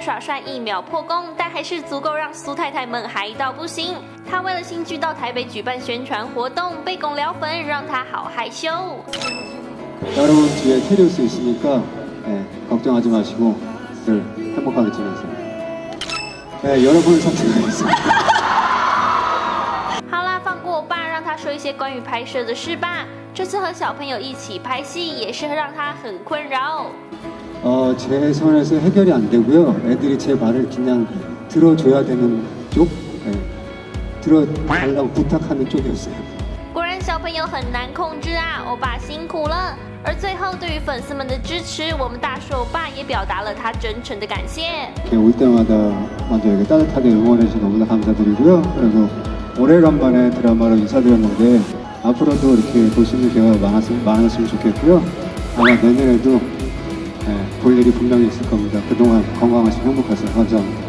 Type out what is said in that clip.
耍帅一秒破功，但还是足够让苏太太们嗨到不行。她为了新剧到台北举办宣传活动，被拱撩粉，让她好害羞。 여러분 뒤에 테리우스 있으니까 예, 걱정하지 마시고 늘 행복하게 지내세요. 네, 여러분을 선택하겠습니다. 说一些关于拍摄的事吧。这次和小朋友一起拍戏，也是让他很困扰。 어, 제 선에서 해결이 안 되고요. 애들이 제 말을 그냥 들어줘야 되는 쪽, 예, 들어달라고 부탁하는 쪽이었어요. 果然小朋友很难控制啊，欧巴辛苦了。而最后，对于粉丝们的支持，我们大叔欧巴也表达了他真诚的感谢。 이렇게 올 때마다 먼저 이렇게 따뜻하게 응원해주셔서 너무나 감사드리고요. 그리고 오래간만에 드라마로 인사드렸는데 앞으로도 이렇게 보시는 기회가 많았으면, 많았으면 좋겠고요. 아마 내년에도 예, 볼 일이 분명히 있을 겁니다. 그동안 건강하시고 행복하세요. 감사합니다.